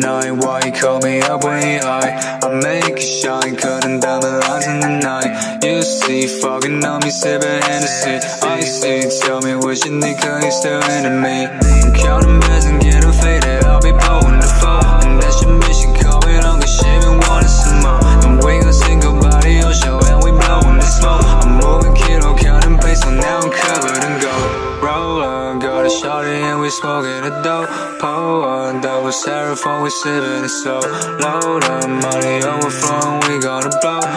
night. Why you call me up when you high? I make you shine, cutting down the lines in the night. You see, fucking on me, sipping Hennessy. I see, tell me what you need, cause you're still into me? I'm counting bets and getting faded, I'll be poor smoking a dope on double styrofoam, we sipping it so low. The money overflowing, we gonna blow.